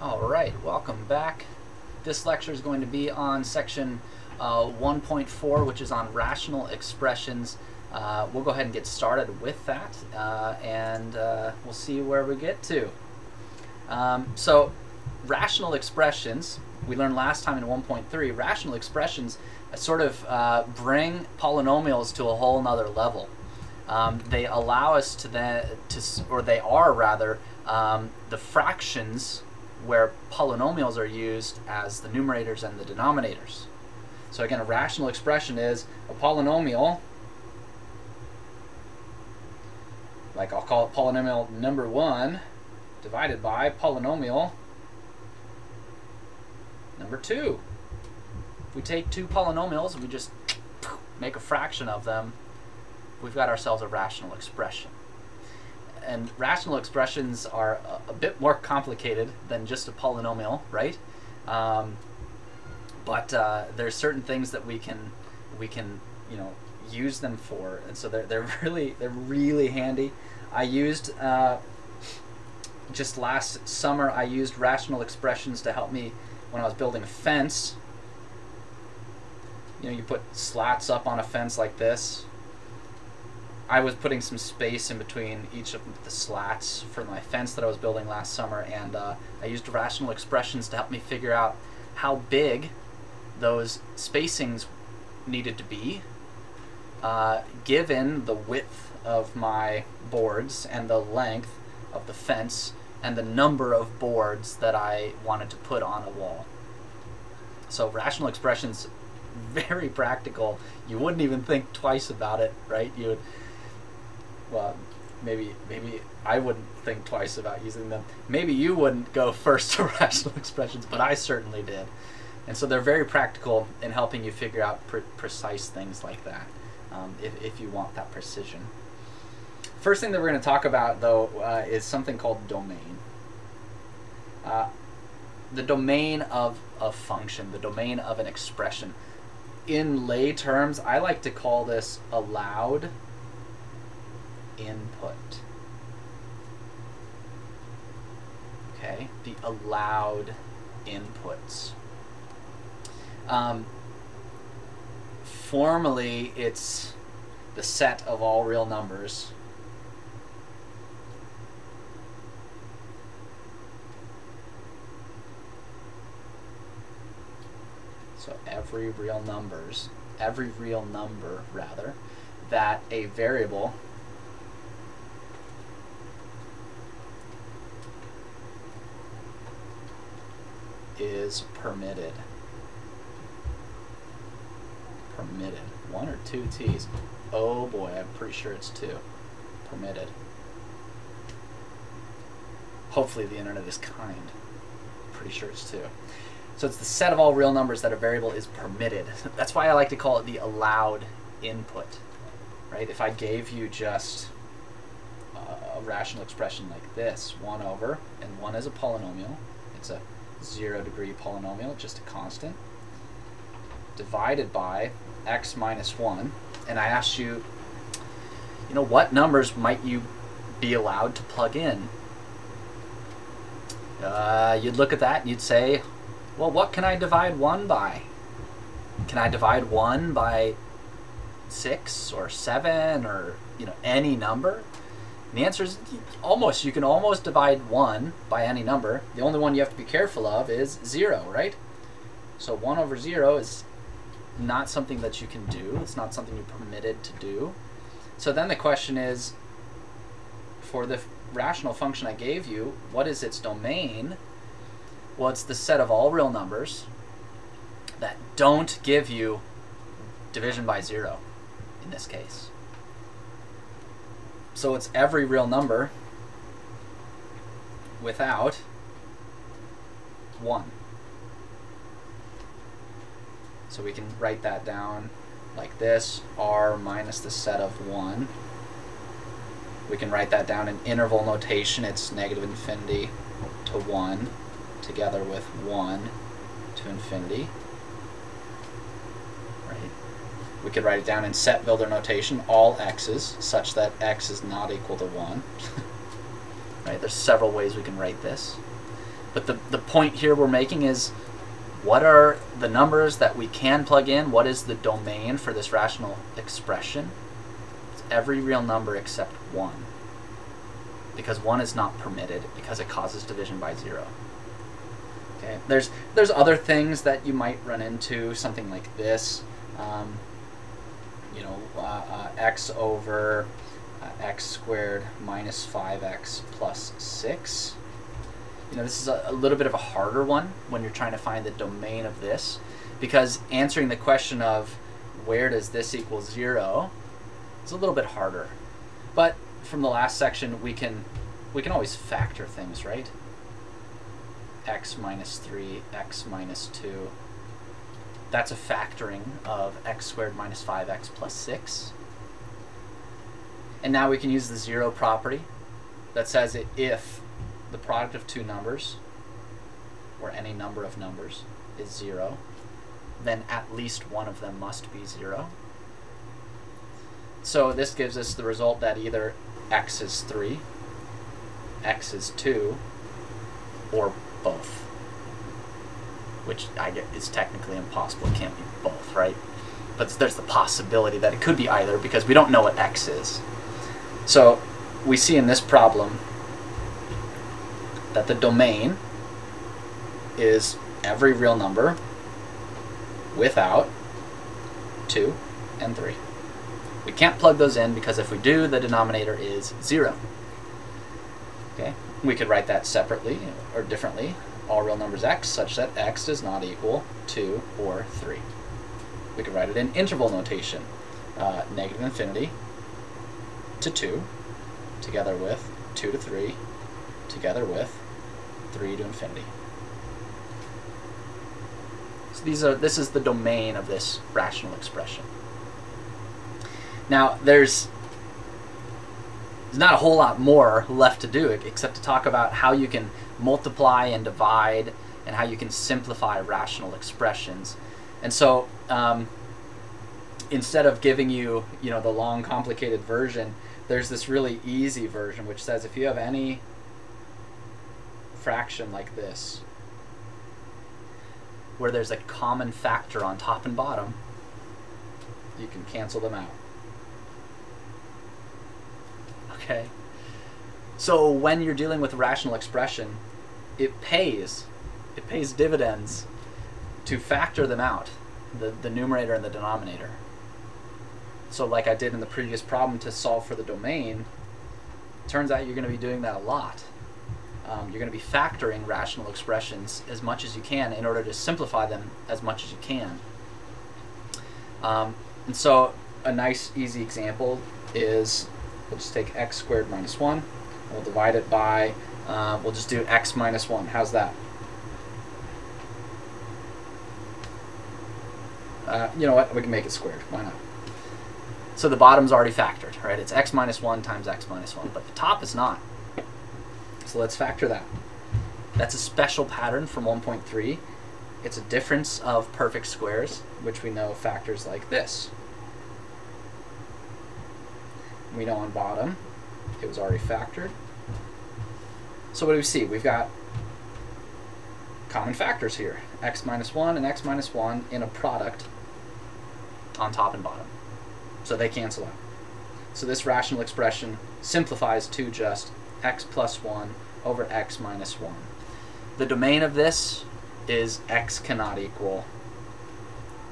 All right, welcome back. This lecture is going to be on section uh, 1.4, which is on rational expressions. Uh, we'll go ahead and get started with that, uh, and uh, we'll see where we get to. Um, so, rational expressions, we learned last time in 1.3, rational expressions sort of uh, bring polynomials to a whole nother level. Um, they allow us to then, to, or they are rather, um, the fractions where polynomials are used as the numerators and the denominators. So again, a rational expression is a polynomial, like I'll call it polynomial number one, divided by polynomial number two. If we take two polynomials and we just make a fraction of them, we've got ourselves a rational expression and rational expressions are a, a, bit more complicated than just a polynomial, right? Um, but uh, there's certain things that we can we can you know use them for, and so they're they're really they're really handy. I used uh, just last summer. I used rational expressions to help me when I was building a fence. You know, you put slats up on a fence like this, I was putting some space in between each of the slats for my fence that I was building last summer, and uh, I used rational expressions to help me figure out how big those spacings needed to be, uh, given the width of my boards and the length of the fence and the number of boards that I wanted to put on a wall. So rational expressions, very practical. You wouldn't even think twice about it, right? You would well, maybe maybe I wouldn't think twice about using them. Maybe you wouldn't go first to rational expressions, but I certainly did. And so they're very practical in helping you figure out pre precise things like that, um, if, if you want that precision. First thing that we're going to talk about, though, uh, is something called domain. Uh, the domain of a function, the domain of an expression. In lay terms, I like to call this allowed input. Okay, the allowed inputs. Um, formally, it's the set of all real numbers. So every real numbers, every real number rather, that a variable is permitted. Permitted. One or two T's. Oh boy, I'm pretty sure it's two. Permitted. Hopefully the internet is kind. Pretty sure it's two. So it's the set of all real numbers that a variable is permitted. That's why I like to call it the allowed input. Right? If I gave you just a rational expression like this, 1 over, and 1 is a polynomial, it's a zero degree polynomial, just a constant, divided by x minus 1. And I asked you, you know, what numbers might you be allowed to plug in? Uh, you'd look at that and you'd say, well, what can I divide 1 by? Can I divide 1 by 6 or 7 or, you know, any number? And the answer is almost. You can almost divide 1 by any number. The only one you have to be careful of is 0, right? So 1 over 0 is not something that you can do. It's not something you're permitted to do. So then the question is, for the rational function I gave you, what is its domain? Well, it's the set of all real numbers that don't give you division by 0 in this case. So it's every real number without 1. So we can write that down like this, r minus the set of 1. We can write that down in interval notation. It's negative infinity to 1 together with 1 to infinity. We could write it down in set builder notation, all x's, such that x is not equal to 1. right? There's several ways we can write this. But the, the point here we're making is what are the numbers that we can plug in? What is the domain for this rational expression? It's every real number except 1. Because 1 is not permitted because it causes division by 0. Okay. There's there's other things that you might run into, something like this. Um, you know, uh, uh, x over uh, x squared minus 5x plus 6. You know, this is a, a little bit of a harder one when you're trying to find the domain of this, because answering the question of where does this equal 0 is a little bit harder. But from the last section, we can we can always factor things, right? x minus 3, x minus 2. That's a factoring of x squared minus 5x plus 6. And now we can use the zero property that says it if the product of two numbers, or any number of numbers, is 0, then at least one of them must be 0. So this gives us the result that either x is 3, x is 2, or both. Which I get is technically impossible. It can't be both, right? But there's the possibility that it could be either because we don't know what x is. So we see in this problem that the domain is every real number without 2 and 3. We can't plug those in because if we do, the denominator is 0. Okay, we could write that separately or differently. All real numbers x such that x does not equal 2 or 3. We could write it in interval notation. Uh, negative infinity to 2 together with 2 to 3 together with 3 to infinity. So these are this is the domain of this rational expression. Now there's there's not a whole lot more left to do except to talk about how you can multiply and divide and how you can simplify rational expressions. And so um, instead of giving you, you know, the long complicated version, there's this really easy version which says if you have any fraction like this, where there's a common factor on top and bottom, you can cancel them out. Okay? So when you're dealing with rational expression, it pays, it pays dividends to factor them out, the, the numerator and the denominator. So like I did in the previous problem to solve for the domain, turns out you're going to be doing that a lot. Um, you're going to be factoring rational expressions as much as you can in order to simplify them as much as you can. Um, and so a nice easy example is we'll just take x squared minus 1 we'll divide it by uh, we'll just do x minus 1 how's that? Uh, you know what? We can make it squared. Why not? So the bottom's already factored right? It's x minus 1 times x minus 1 but the top is not. So let's factor that. That's a special pattern from 1.3 it's a difference of perfect squares which we know factors like this. We know on bottom it was already factored. So what do we see? We've got common factors here, x minus 1 and x minus 1 in a product on top and bottom. So they cancel out. So this rational expression simplifies to just x plus 1 over x minus 1. The domain of this is x cannot equal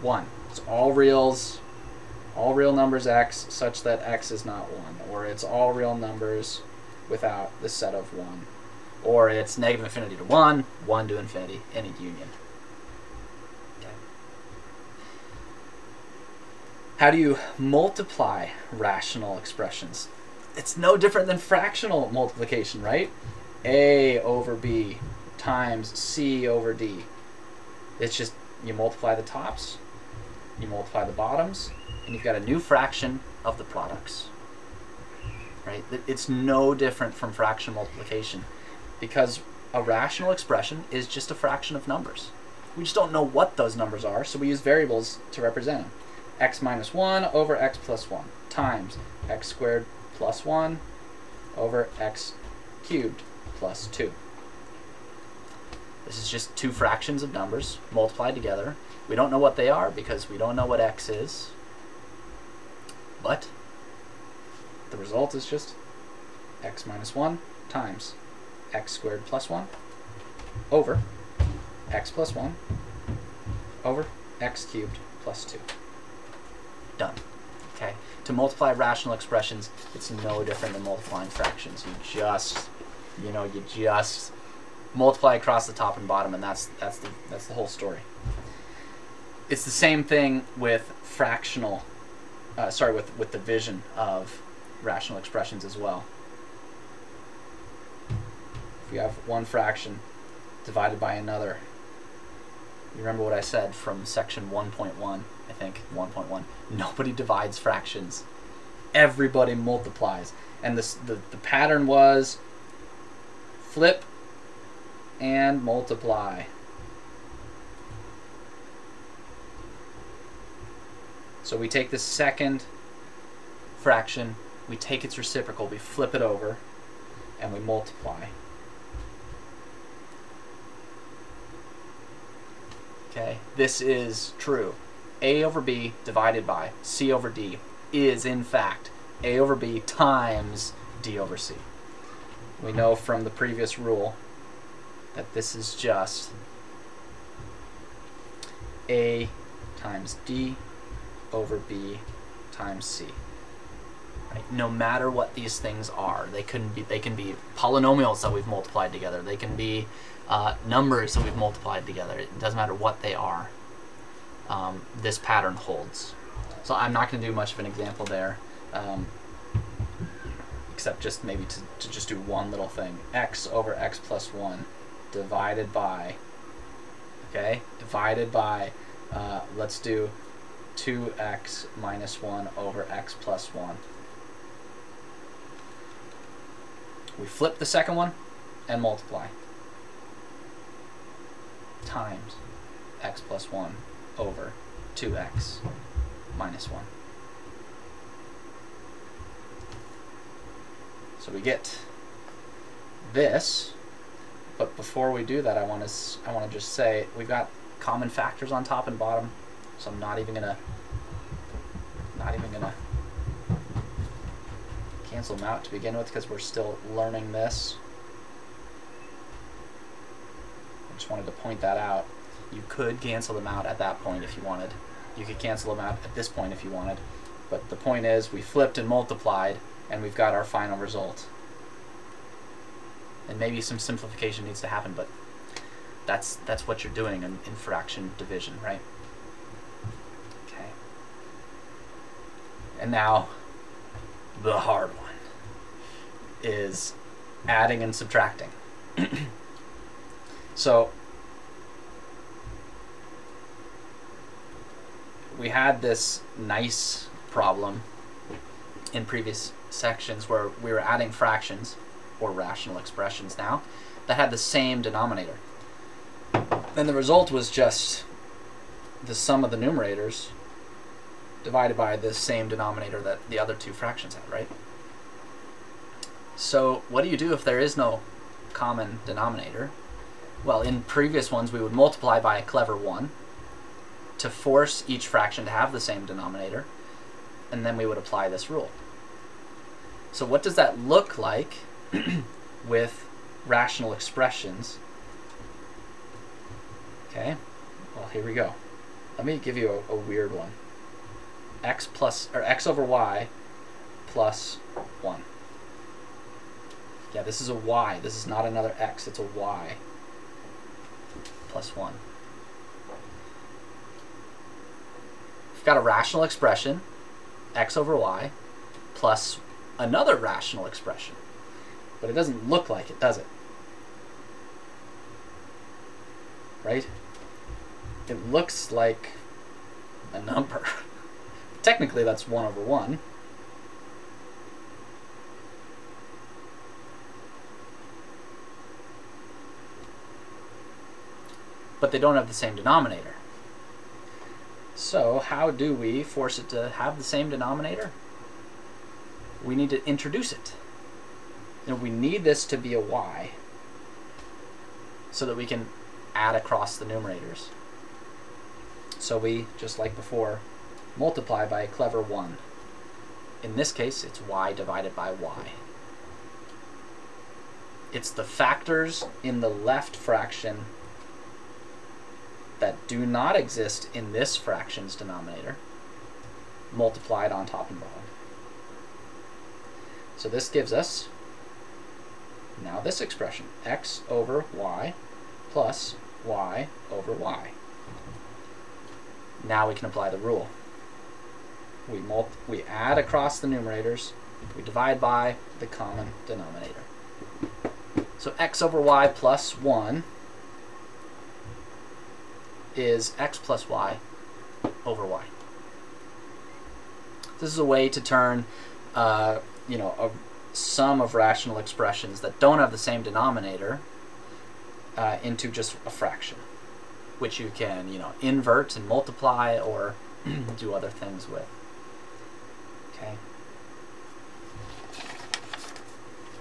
1. It's all reals, all real numbers x such that x is not 1, or it's all real numbers without the set of 1, or it's negative infinity to 1, 1 to infinity, any union. Okay. How do you multiply rational expressions? It's no different than fractional multiplication, right? a over b times c over d. It's just you multiply the tops, you multiply the bottoms, and you've got a new fraction of the products. Right? It's no different from fraction multiplication because a rational expression is just a fraction of numbers. We just don't know what those numbers are, so we use variables to represent them. x minus 1 over x plus 1 times x squared plus 1 over x cubed plus 2. This is just two fractions of numbers multiplied together. We don't know what they are because we don't know what x is. But the result is just x minus 1 times x squared plus 1 over x plus 1 over x cubed plus 2. Done. Okay? To multiply rational expressions, it's no different than multiplying fractions. You just, you know, you just multiply across the top and bottom, and that's that's the that's the whole story. It's the same thing with fractional, uh, sorry, with with division of rational expressions as well. We have one fraction divided by another, you remember what I said from section 1.1, I think, 1.1. Nobody divides fractions. Everybody multiplies. And this, the, the pattern was flip and multiply. So we take the second fraction, we take its reciprocal, we flip it over, and we multiply. Okay, this is true. A over B divided by C over D is in fact A over B times D over C. We know from the previous rule that this is just A times D over B times C. Right? No matter what these things are, they can be they can be polynomials that we've multiplied together. They can be uh, numbers that we've multiplied together. It doesn't matter what they are. Um, this pattern holds. So I'm not going to do much of an example there, um, except just maybe to, to just do one little thing. x over x plus 1 divided by, okay, divided by, uh, let's do 2x minus 1 over x plus 1. We flip the second one and multiply times x plus 1 over 2x minus 1. So we get this, but before we do that, I want to I want to just say we've got common factors on top and bottom, so I'm not even gonna not even gonna cancel them out to begin with because we're still learning this. I just wanted to point that out. You could cancel them out at that point if you wanted. You could cancel them out at this point if you wanted. But the point is, we flipped and multiplied, and we've got our final result. And maybe some simplification needs to happen, but that's that's what you're doing in, in fraction division, right? Okay. And now, the hard one is adding and subtracting. so we had this nice problem in previous sections where we were adding fractions or rational expressions now that had the same denominator. And the result was just the sum of the numerators divided by the same denominator that the other two fractions had, right? So what do you do if there is no common denominator? Well, in previous ones we would multiply by a clever 1 to force each fraction to have the same denominator, and then we would apply this rule. So what does that look like with rational expressions? Okay, well here we go. Let me give you a, a weird one. x plus, or x over y plus 1. Yeah, this is a y. This is not another x. It's a y plus 1. We've got a rational expression, x over y, plus another rational expression. But it doesn't look like it, does it? Right? It looks like a number. Technically, that's 1 over 1. But they don't have the same denominator. So how do we force it to have the same denominator? We need to introduce it. And we need this to be a y so that we can add across the numerators. So we, just like before, multiply by a clever 1. In this case, it's y divided by y. It's the factors in the left fraction that do not exist in this fraction's denominator multiplied on top and bottom. So this gives us now this expression, x over y plus y over y. Now we can apply the rule. We, we add across the numerators, we divide by the common denominator. So x over y plus 1 is x plus y over y. This is a way to turn, uh, you know, a sum of rational expressions that don't have the same denominator uh, into just a fraction, which you can, you know, invert and multiply or do other things with. Okay.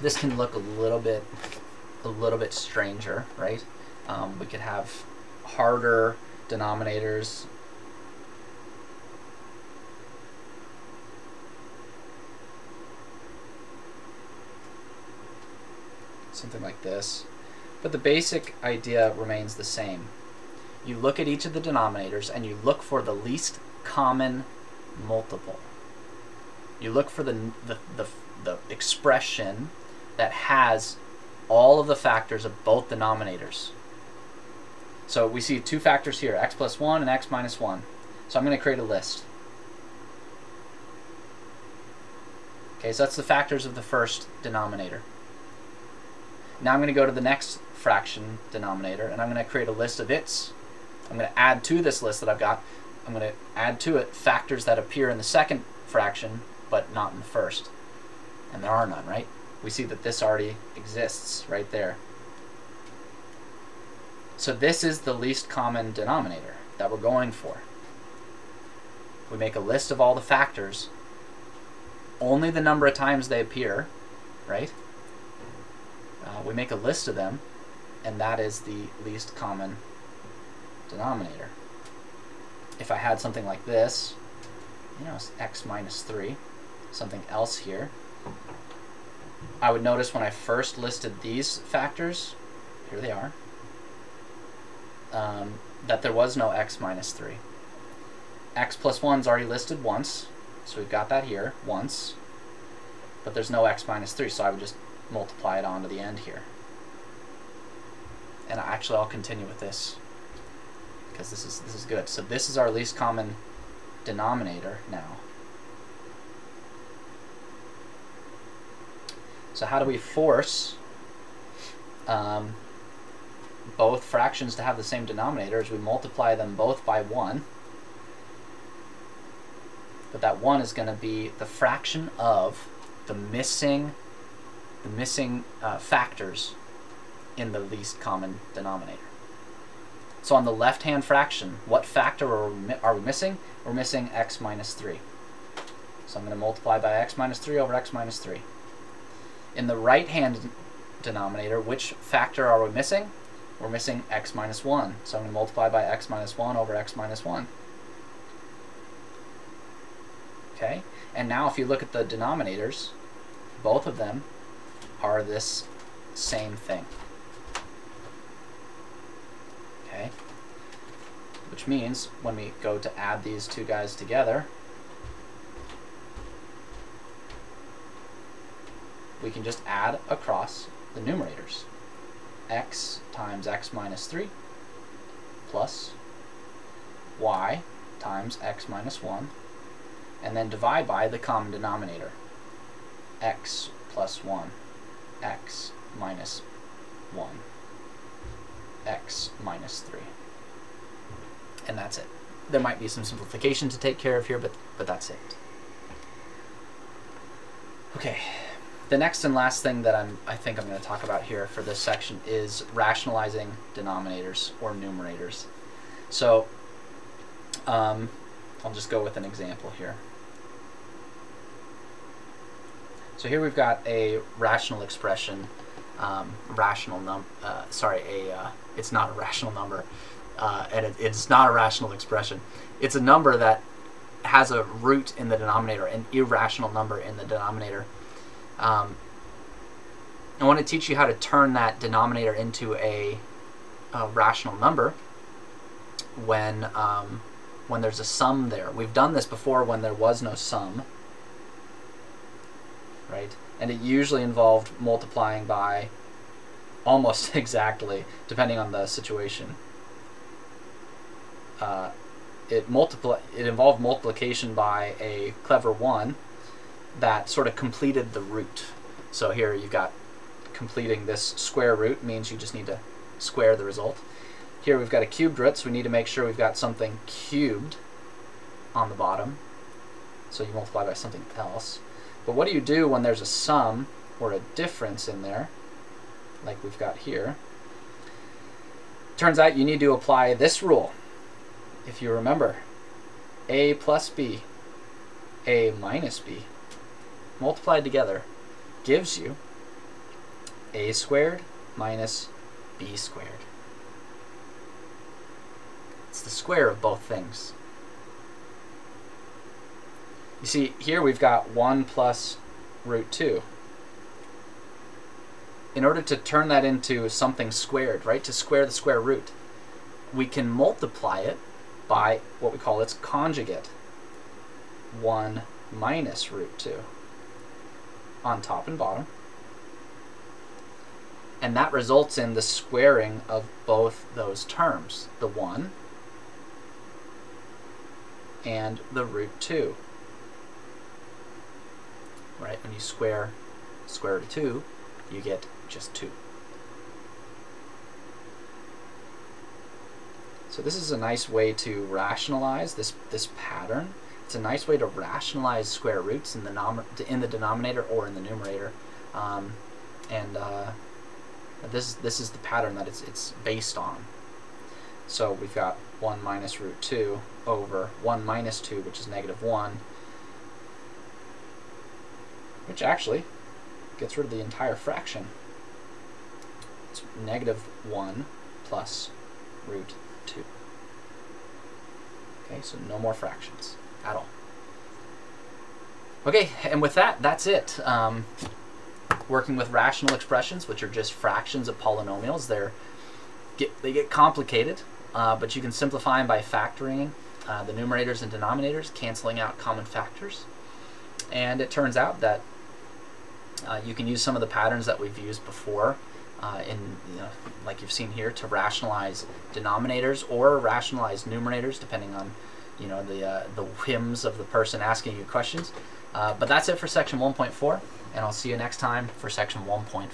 This can look a little bit, a little bit stranger, right? Um, we could have harder denominators something like this. But the basic idea remains the same. You look at each of the denominators and you look for the least common multiple. You look for the, the, the, the expression that has all of the factors of both denominators. So we see two factors here, x plus 1 and x minus 1. So I'm going to create a list. Okay, so that's the factors of the first denominator. Now I'm going to go to the next fraction denominator, and I'm going to create a list of its. I'm going to add to this list that I've got, I'm going to add to it factors that appear in the second fraction, but not in the first. And there are none, right? We see that this already exists right there. So this is the least common denominator that we're going for. We make a list of all the factors, only the number of times they appear, right? Uh, we make a list of them, and that is the least common denominator. If I had something like this, you know, x minus 3, something else here, I would notice when I first listed these factors, here they are, um, that there was no x minus 3. x plus 1 is already listed once, so we've got that here, once, but there's no x minus 3, so I would just multiply it on to the end here. And actually I'll continue with this because this is this is good. So this is our least common denominator now. So how do we force um, both fractions to have the same denominator as we multiply them both by 1. But that 1 is going to be the fraction of the missing the missing uh, factors in the least common denominator. So on the left-hand fraction, what factor are we, are we missing? We're missing x minus 3. So I'm going to multiply by x minus 3 over x minus 3. In the right-hand denominator, which factor are we missing? We're missing x minus 1. So I'm going to multiply by x minus 1 over x minus 1. Okay? And now if you look at the denominators, both of them are this same thing. Okay? Which means when we go to add these two guys together, we can just add across the numerators. X times x minus 3 plus y times x minus 1 and then divide by the common denominator x plus 1 x minus 1, x minus 3. And that's it. There might be some simplification to take care of here, but, but that's it. Okay, the next and last thing that I'm, I think I'm going to talk about here for this section is rationalizing denominators or numerators. So um, I'll just go with an example here. So here we've got a rational expression, um, rational num, uh, sorry, a uh, it's not a rational number, uh, and it, it's not a rational expression. It's a number that has a root in the denominator, an irrational number in the denominator. Um, I want to teach you how to turn that denominator into a, a rational number when um, when there's a sum there. We've done this before when there was no sum, right? And it usually involved multiplying by almost exactly, depending on the situation. Uh, it multiply it involved multiplication by a clever one that sort of completed the root. So here you've got completing this square root means you just need to square the result. Here we've got a cubed root, so we need to make sure we've got something cubed on the bottom. So you multiply by something else. But what do you do when there's a sum or a difference in there, like we've got here? Turns out you need to apply this rule. If you remember, a plus b, a minus b, multiplied together gives you a squared minus b squared. It's the square of both things. You see, here we've got 1 plus root 2. In order to turn that into something squared, right, to square the square root, we can multiply it by what we call its conjugate, 1 minus root 2, on top and bottom and that results in the squaring of both those terms, the 1 and the root 2. Right, when you square square root of 2, you get just 2. So this is a nice way to rationalize this, this pattern. It's a nice way to rationalize square roots in the, in the denominator or in the numerator. Um, and uh, this, this is the pattern that it's, it's based on. So we've got 1 minus root 2 over 1 minus 2, which is negative 1, which actually gets rid of the entire fraction. It's negative 1 plus root 2. Okay, so no more fractions at all. Okay, and with that, that's it. Um, working with rational expressions, which are just fractions of polynomials. They're get, they get complicated, uh, but you can simplify them by factoring uh, the numerators and denominators, canceling out common factors. And it turns out that uh, you can use some of the patterns that we've used before uh, in, you know, like you've seen here, to rationalize denominators or rationalize numerators, depending on you know the uh, the whims of the person asking you questions. Uh, but that's it for section 1.4 and I'll see you next time for section 1.5.